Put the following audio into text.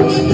Why?